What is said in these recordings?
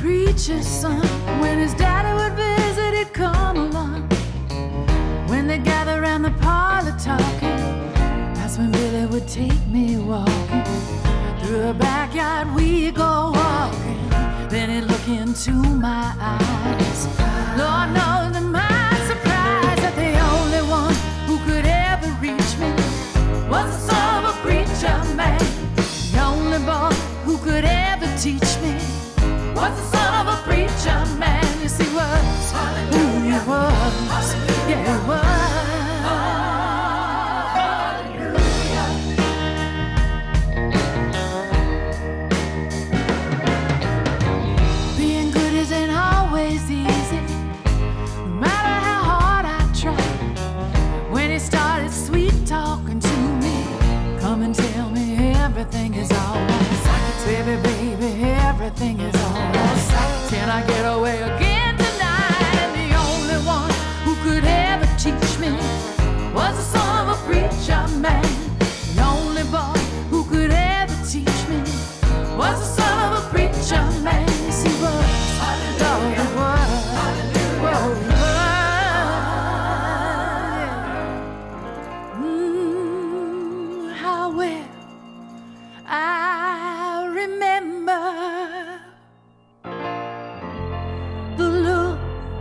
preacher's son. When his daddy would visit, he'd come along. When they gather around the parlor talking, that's when Billy would take me walking. Through the backyard we go walking. Into my eyes. Lord knows to my surprise that the only one who could ever reach me was the son of a preacher man. The only boy who could ever teach me was the son of a preacher man.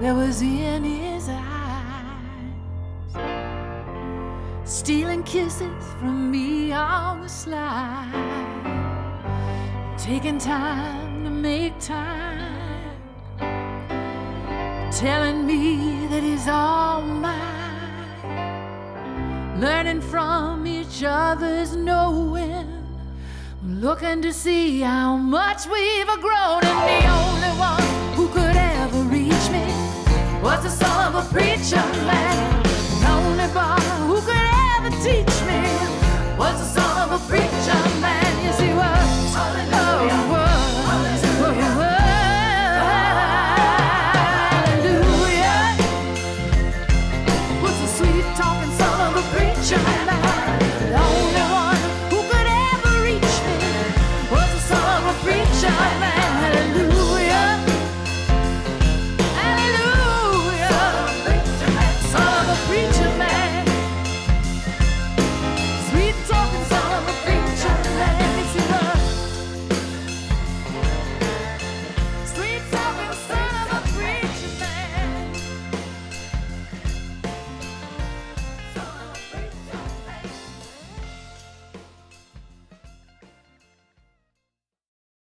That was in his eyes, stealing kisses from me on the slide, taking time to make time, telling me that he's all mine. Learning from each other's knowing, looking to see how much we've grown. preacher man.